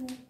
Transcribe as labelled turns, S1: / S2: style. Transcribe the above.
S1: Mm.